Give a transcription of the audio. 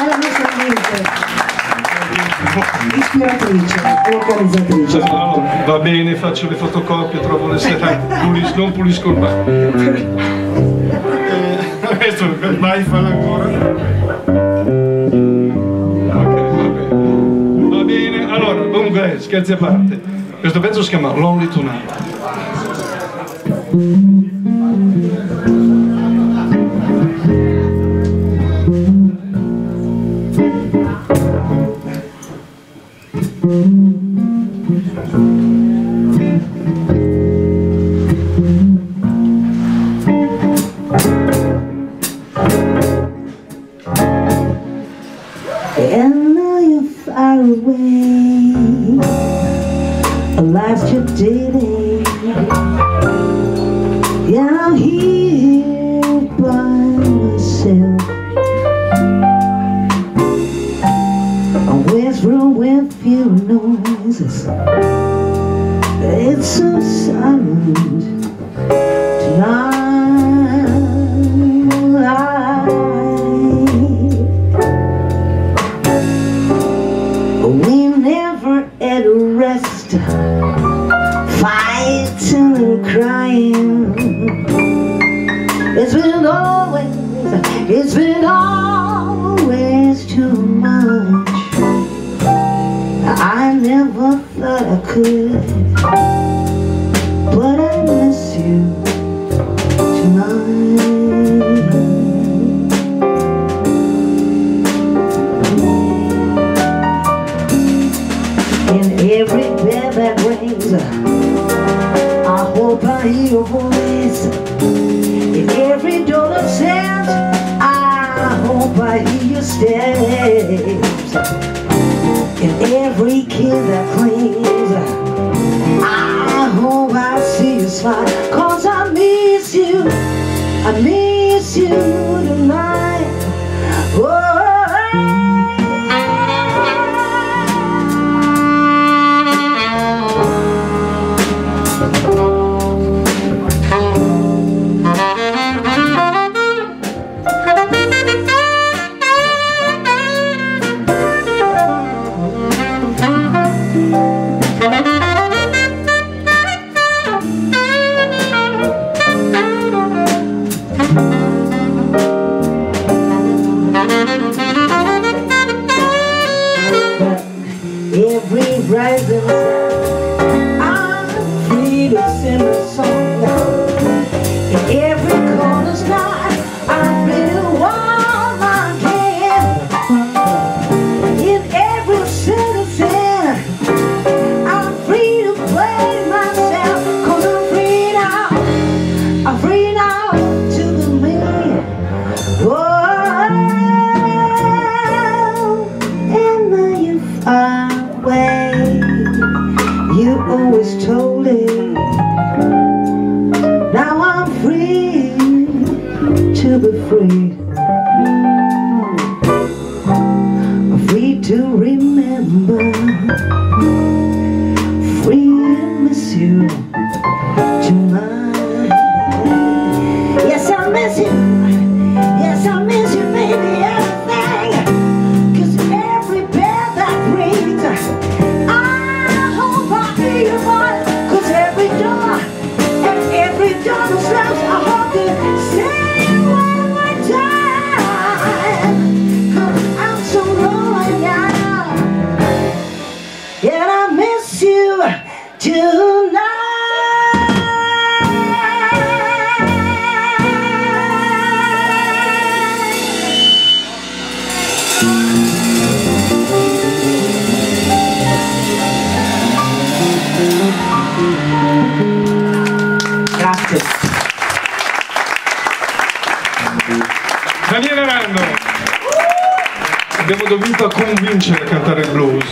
È la nostra mente ispiratrice, organizzatrice. Cioè, allora, va bene, faccio le fotocopie, trovo le sette, pulis, non pulisco il bagno. Eh, adesso vai, fallo ancora. Ok, va bene. Va bene, allora, comunque, scherzi a parte. Questo pezzo si chiama Lonely Tonight. And now you're far away. Last you're dating Yeah, I'm here by myself. I'm whispering with few noises It's so silent tonight We never at rest Fighting and crying. It's been always, it's been always never thought I could But I miss you tonight In every bell that rings I hope I hear your voice. In every door that says I hope I hear your steps In every kiss that clings I hope I see you smile Cause I miss you. I miss you tonight rising free Daniele Rando! Abbiamo dovuto convincere a cantare il blues.